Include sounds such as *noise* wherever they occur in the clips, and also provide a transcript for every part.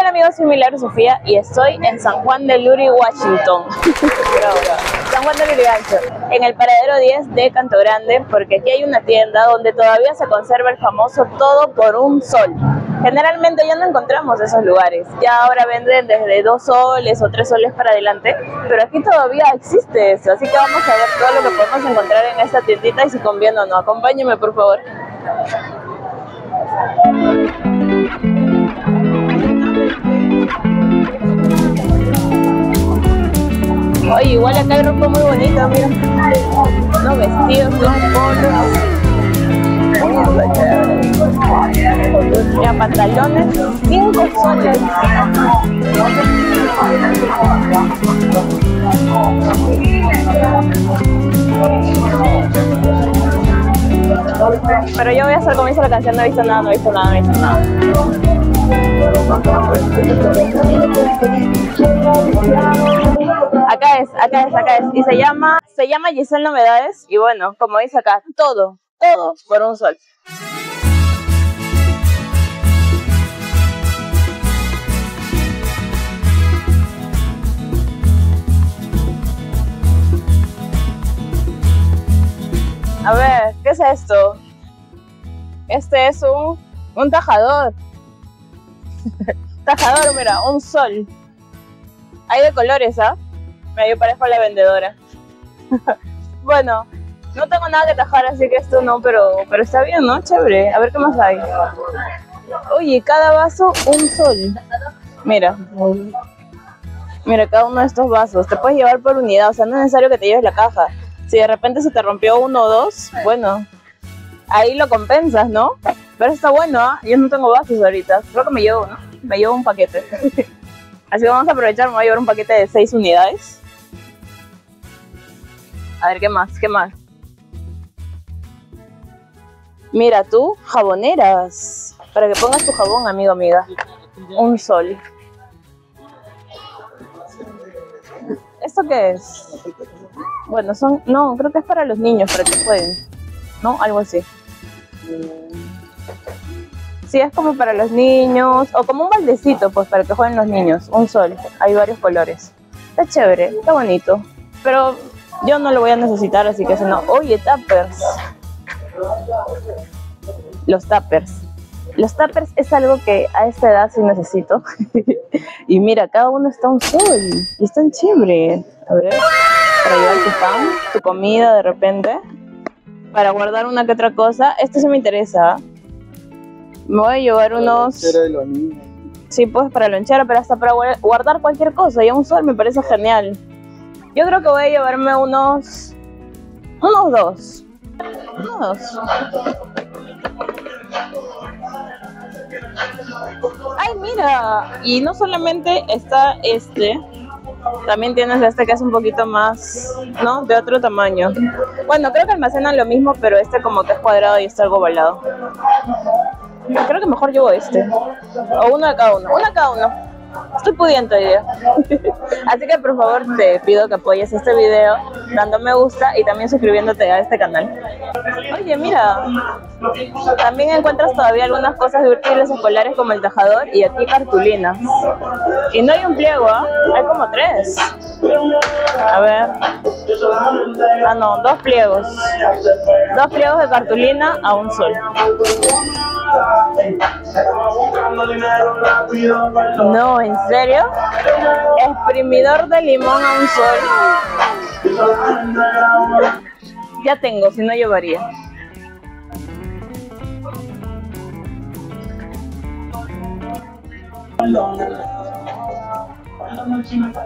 tal amigos? Soy Milagro Sofía y estoy en San Juan de Luri, Washington. San Juan de Luri, en el paradero 10 de Canto Grande, porque aquí hay una tienda donde todavía se conserva el famoso todo por un sol. Generalmente ya no encontramos esos lugares, ya ahora venden desde dos soles o tres soles para adelante, pero aquí todavía existe eso, así que vamos a ver todo lo que podemos encontrar en esta tiendita y si conviene o no. Acompáñeme por favor. Igual acá hay ropa muy bonita, mira. No vestidos, los polos. Mira, pantalones, 5 soles. Pero yo voy a hacer como dice la canción, no he visto nada, no he visto nada, no he visto nada. Y se llama, se llama Giselle Novedades. Y bueno, como dice acá, todo, todo por un sol. A ver, ¿qué es esto? Este es un, un tajador. *laughs* tajador, mira, un sol. Hay de colores, ¿ah? Dio parejo a la vendedora. *laughs* bueno, no tengo nada que tajar, así que esto no, pero, pero está bien, ¿no? Chévere. A ver qué más hay. Oye, cada vaso un sol. Mira. Mira, cada uno de estos vasos. Te puedes llevar por unidad, o sea, no es necesario que te lleves la caja. Si de repente se te rompió uno o dos, bueno, ahí lo compensas, ¿no? Pero está bueno, ¿ah? Yo no tengo vasos ahorita. Creo que me llevo, ¿no? Me llevo un paquete. *laughs* Así que vamos a aprovechar, me voy a llevar un paquete de seis unidades. A ver, ¿qué más? ¿Qué más? Mira tú, jaboneras. Para que pongas tu jabón, amigo, amiga. Un sol. ¿Esto qué es? Bueno, son... No, creo que es para los niños, para que jueguen. ¿No? Algo así. Sí, es como para los niños. O como un baldecito, pues, para que jueguen los niños. Un sol. Hay varios colores. Está chévere, está bonito. Pero yo no lo voy a necesitar, así que si no... Oye, tappers. Los tappers. Los tappers es algo que a esta edad sí necesito. *laughs* y mira, cada uno está un sol. Y están chévere. A ver, para llevar tu pan, tu comida de repente. Para guardar una que otra cosa. Esto sí me interesa. Me voy a llevar unos... Sí, pues para lonchera, pero hasta para guardar cualquier cosa. Y a un sol me parece genial. Yo creo que voy a llevarme unos... Unos dos. Unos dos. Ay, mira. Y no solamente está este, también tienes este que es un poquito más, ¿no? De otro tamaño. Bueno, creo que almacenan lo mismo, pero este como que es cuadrado y está algo ovalado. Creo que mejor llevo este. O uno de cada uno. Uno de cada uno. Estoy pudiente hoy día. *laughs* Así que por favor te pido que apoyes este video dando me gusta y también suscribiéndote a este canal. Oye, mira, también encuentras todavía algunas cosas de útiles escolares como el tajador y aquí cartulinas. Y no hay un pliego, ¿ah? hay como tres. A ver. Ah, no, dos pliegos. Dos pliegos de cartulina a un sol. No, ¿en serio? Exprimidor de limón a un sol. Ya tengo, si no llevaría.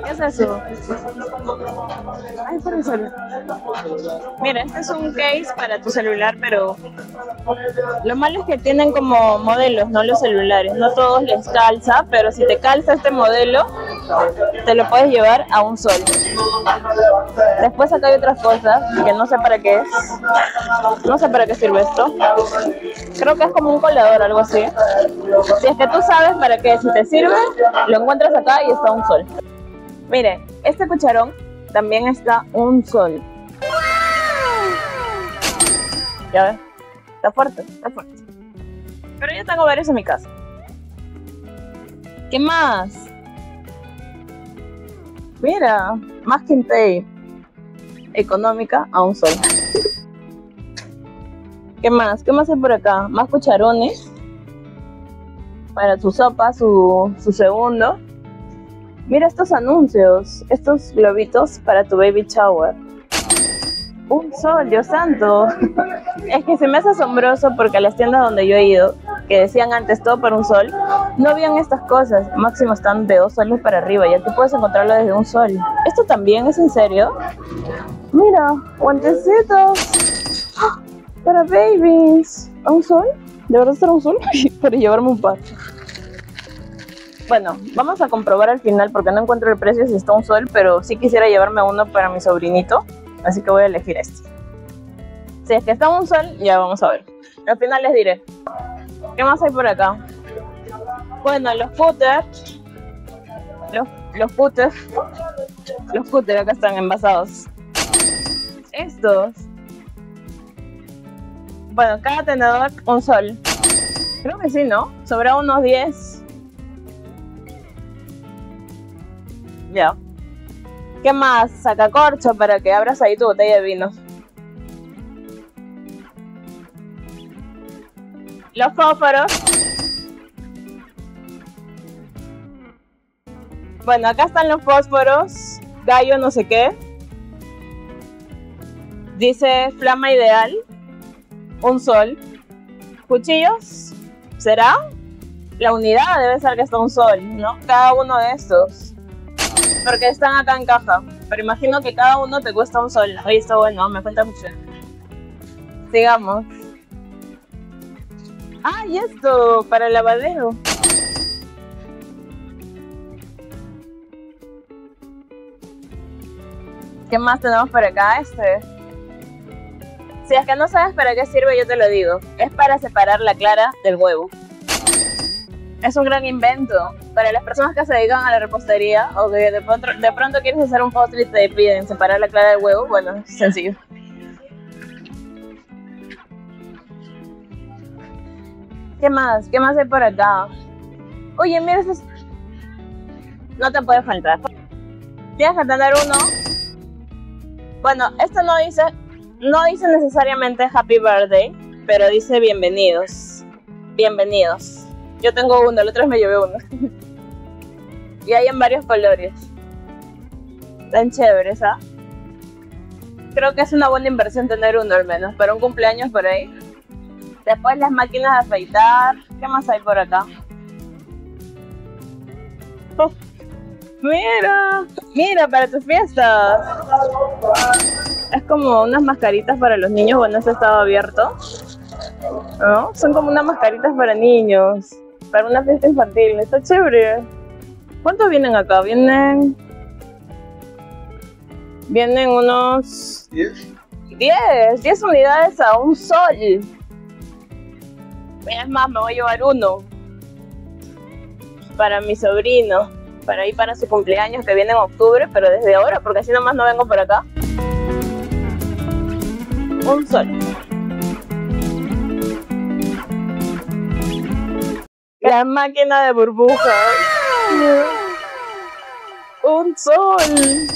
¿Qué es eso? Ay, por el. Mira, este es un case para tu celular, pero lo malo es que tienen como modelos, no los celulares. No todos les calza, pero si te calza este modelo, te lo puedes llevar a un sol. Después acá hay otras cosas que no sé para qué es. No sé para qué sirve esto. Creo que es como un colador, algo así. Si es que tú sabes para qué, si te sirve, lo encuentras acá y está un sol. Mire, este cucharón también está un sol. Ya ves, está fuerte, está fuerte. Pero yo tengo varios en mi casa. ¿Qué más? Mira, Masking Tape. Económica a un sol. *laughs* ¿Qué más? ¿Qué más hay por acá? Más cucharones. Para su sopa, su, su segundo. Mira estos anuncios, estos globitos para tu baby shower. Un sol, Dios santo. es que se me hace asombroso porque a las tiendas donde yo he ido, que decían antes todo por un sol, no habían estas cosas. Máximo están de dos soles para arriba y aquí puedes encontrarlo desde un sol. ¿Esto también es en serio? Mira, guantecitos. ¡Ah! Para babies. ¿A un sol? ¿De verdad será un sol? *laughs* para llevarme un par. Bueno, vamos a comprobar al final porque no encuentro el precio si está un sol, pero sí quisiera llevarme uno para mi sobrinito. Así que voy a elegir este. Si es que está un sol, ya vamos a ver. Al final les diré. ¿Qué más hay por acá? Bueno, los footers. Los, los footers. Los footers acá están envasados. Estos. Bueno, cada tenedor un sol. Creo que sí, ¿no? Sobra unos 10. Ya. ¿Qué más? Saca corcho para que abras ahí tu botella de vino. Los fósforos. Bueno, acá están los fósforos. Gallo no sé qué. Dice flama ideal. Un sol. Cuchillos. ¿Será? La unidad debe ser que está un sol, ¿no? Cada uno de estos porque están acá en caja. Pero imagino que cada uno te cuesta un sol. Ahí está bueno, me cuenta mucho. Sigamos. Ah, y esto, para el lavadero. ¿Qué más tenemos por acá? Este. Si es que no sabes para qué sirve, yo te lo digo. Es para separar la clara del huevo es un gran invento para las personas que se dedican a la repostería o que de pronto, quieres hacer un postre y te piden separar la clara del huevo. Bueno, sencillo. ¿Qué más? ¿Qué más hay por acá? Oye, mira, no te puede faltar. Tienes que tener uno. Bueno, esto no dice, no dice necesariamente Happy Birthday, pero dice bienvenidos. Bienvenidos. Yo tengo uno, el otro me llevé uno. *laughs* y hay en varios colores. Tan chéveres, ¿ah? Creo que es una buena inversión tener uno al menos, para un cumpleaños por ahí. Después las máquinas de afeitar. ¿Qué más hay por acá? Oh, mira, mira, para tus fiestas. Es como unas mascaritas para los niños cuando se estado abierto. ¿No? Son como unas mascaritas para niños para una fiesta infantil. Está chévere. ¿Cuántos vienen acá? Vienen. Vienen unos. 10. 10, 10 unidades a un sol. Es más, me voy a llevar uno. Para mi sobrino. Para ir para su cumpleaños que viene en octubre, pero desde ahora, porque así nomás no vengo por acá. Un sol. La máquina de burbujas. Un sol.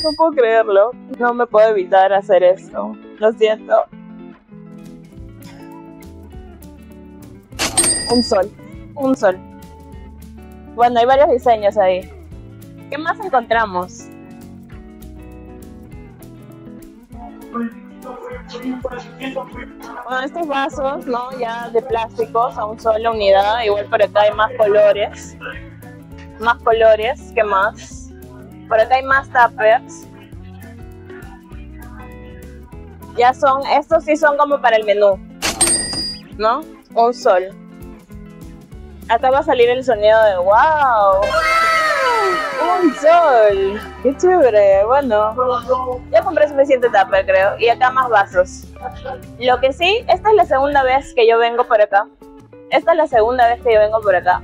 No puedo creerlo. No me puedo evitar hacer esto. Lo siento. Un sol. Un sol. Bueno, hay varios diseños ahí. ¿Qué más encontramos? Bueno, estos vasos, ¿no? Ya de plásticos a un sola unidad. Igual por acá hay más colores. Más colores, ¿qué más? Por acá hay más tuppers. Ya son, estos sí son como para el menú. ¿No? Un sol. Acá va a salir el sonido de wow. Un sol. Qué chévere. Bueno, ya compré suficiente tupper, creo. Y acá más vasos. Lo que sí, esta es la segunda vez que yo vengo por acá. Esta es la segunda vez que yo vengo por acá.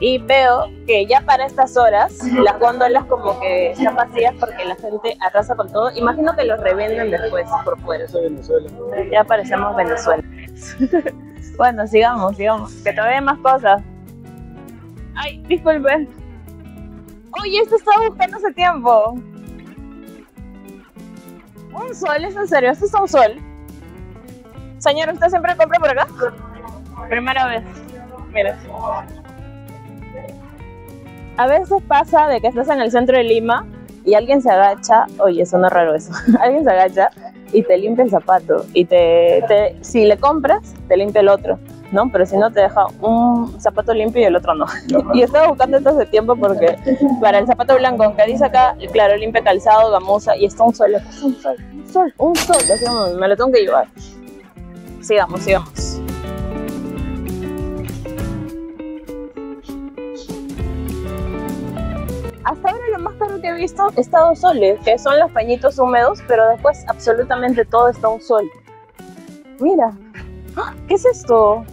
Y veo que ya para estas horas las góndolas como que están vacías porque la gente arrasa con todo. Imagino que los revenden después por fuera. Ya parecemos Venezuela. *laughs* bueno, sigamos, sigamos. Que todavía hay más cosas. Ay, disculpen. Oye, esto estaba buscando hace tiempo. Un sol, ¿es en serio? ¿Esto es un sol? Señor, ¿usted siempre compra por acá? Primera vez. Mira. A veces pasa de que estás en el centro de Lima y alguien se agacha, oye, suena raro eso, *laughs* alguien se agacha y te limpia el zapato y te, si le compras, te limpia el otro, ¿no? Pero si no, te deja un zapato limpio y el otro no. *laughs* Y estaba buscando esto hace tiempo porque para el zapato blanco, aunque dice acá, claro, limpia calzado, gamuza y está un sol, es un sol, un sol, un sol, así me lo tengo que llevar. Sigamos, sigamos. hasta ahora lo más caro que he visto está dos soles, que son los pañitos húmedos, pero después absolutamente todo está un sol. Mira, ¡Ah! ¿qué es esto?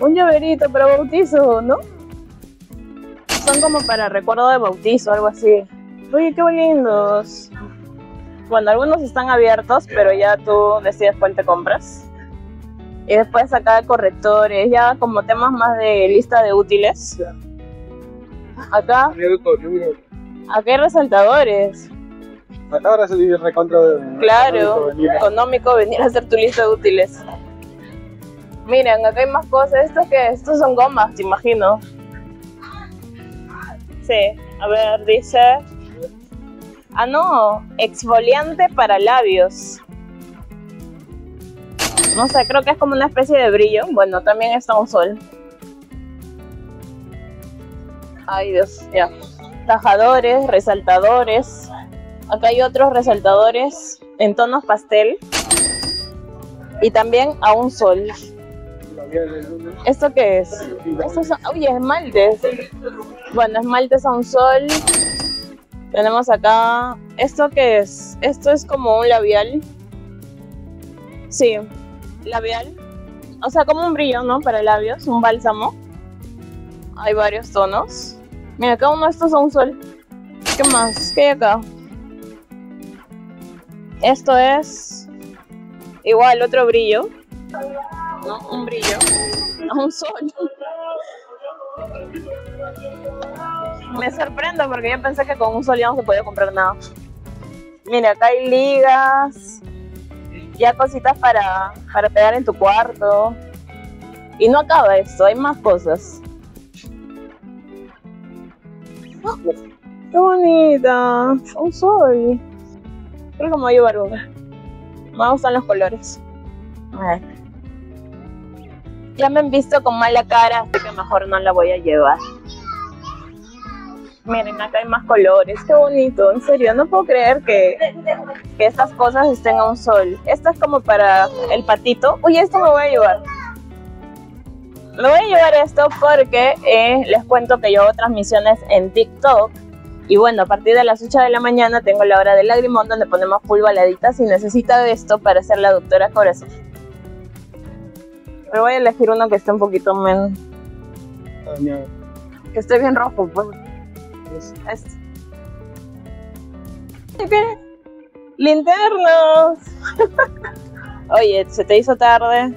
Un llaverito para bautizo, ¿no? Son como para recuerdo de bautizo, algo así. Oye, qué lindos. Bueno, algunos están abiertos, pero ya tú decides cuál te compras. Y después acá correctores, ya como temas más de lista de útiles. Acá. Acá hay resaltadores. Ahora se recontra. Claro, económico venir a hacer tu lista de útiles. Miren, acá hay más cosas. ¿Estos qué? Estos son gomas, te imagino. Sí, a ver, dice. Ah, no, exfoliante para labios. No sé, creo que es como una especie de brillo. Bueno, también está un sol. Ay Dios, ya. Tajadores, resaltadores. Acá hay otros resaltadores en tonos pastel. Y también a un sol. ¿Esto qué es? Estos son, uy, esmaltes. Bueno, esmaltes a un sol. Tenemos acá. ¿Esto qué es? Esto es como un labial. Sí, labial. O sea, como un brillo, ¿no? Para labios, un bálsamo. Hay varios tonos. Mira, cada uno de estos son un sol. ¿Qué más? ¿Qué hay acá? Esto es igual otro brillo. No, un brillo. Un sol. Me sorprendo porque yo pensé que con un sol ya no se podía comprar nada. Mira, acá hay ligas. Ya cositas para, para pegar en tu cuarto. Y no acaba esto, hay más cosas. ¡Qué bonita! Un sol. Creo que me voy a llevar una. Me gustan los colores. A ver. Ya me han visto con mala cara, así que mejor no la voy a llevar. Miren, acá hay más colores. Qué bonito, en serio. No puedo creer que, que estas cosas estén a un sol. Esto es como para el patito. Uy, esto me voy a llevar. Me voy a llevar esto porque eh, les cuento que yo hago transmisiones en TikTok. Y bueno, a partir de las 8 de la mañana tengo la hora del lagrimón donde ponemos full baladitas y necesito esto para ser la doctora Corazón. Pero voy a elegir uno que esté un poquito menos. Que esté bien rojo, pues. Este. ¡Linternos! *laughs* Oye, se te hizo tarde.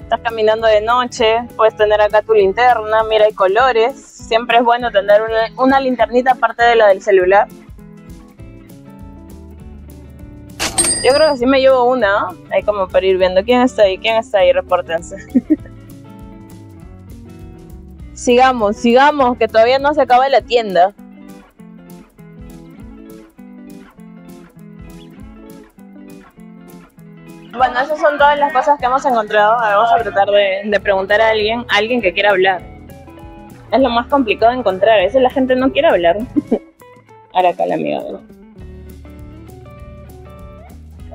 Estás caminando de noche, puedes tener acá tu linterna, mira, hay colores. Siempre es bueno tener una, una linternita aparte de la del celular. Yo creo que sí me llevo una, ahí como para ir viendo quién está ahí, quién está ahí, repórtense. *laughs* sigamos, sigamos, que todavía no se acaba la tienda. Bueno, esas son todas las cosas que hemos encontrado. Ahora vamos a tratar de, de, preguntar a alguien, a alguien que quiera hablar. Es lo más complicado de encontrar, a veces la gente no quiere hablar. *laughs* Ahora acá la amiga. ¿no?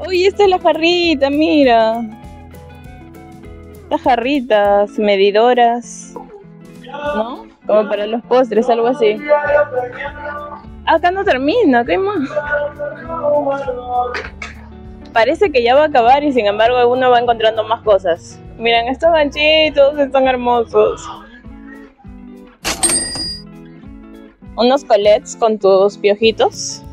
Uy, esta es la jarrita, mira. Las jarritas, medidoras, ¿no? Como para los postres, algo así. Acá no termina, ¿qué más? Parece que ya va a acabar y sin embargo uno va encontrando más cosas. Miren, estos ganchitos están hermosos. Unos colets con tus piojitos.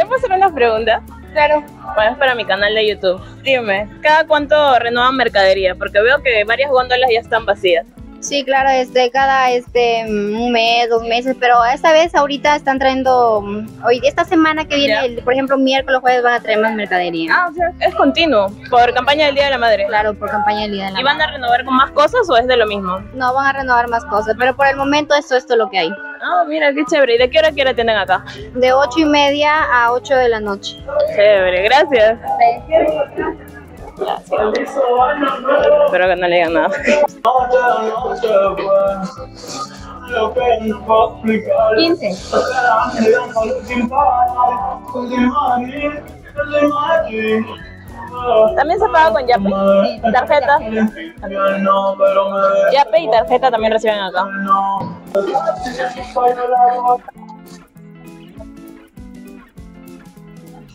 ¿Le puedo hacer una pregunta? Claro. Bueno, es para mi canal de YouTube. Dime, ¿cada cuánto renuevan mercadería? Porque veo que varias góndolas ya están vacías. Sí, claro, este, cada este un mes, dos meses, pero esta vez ahorita están trayendo, mm, hoy esta semana que viene, el- por ejemplo, miércoles, jueves van a traer más mercadería. Ah, o sea, es continuo, por campaña del Día de la Madre. Claro, por campaña del Día de la ¿Y van a renovar con más cosas o es de lo mismo? No, van a renovar más cosas, pero por el momento esto, esto es lo que hay. Ah, mira, qué chévere. ¿Y de qué hora a qué hora tienen acá? De ocho y media a 8 de la noche. Chévere, gracias. Gracias. Espero que no le digan nada. 15. ¿También se paga con Yape? ¿Tarjeta? Yape y tarjeta también reciben acá.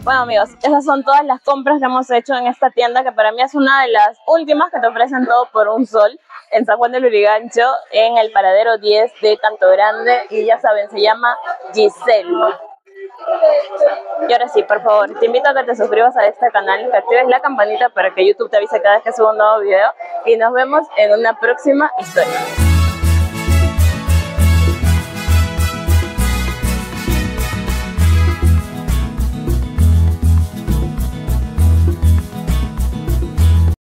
Bueno amigos, esas son todas las compras que hemos hecho en esta tienda que para mí es una de las últimas que te ofrecen todo por un sol en San Juan del Urigancho en el paradero 10 de Canto Grande y ya saben, se llama Giselle. Y ahora sí, por favor, te invito a que te suscribas a este canal, que actives la campanita para que YouTube te avise cada vez que subo un nuevo video y nos vemos en una próxima historia.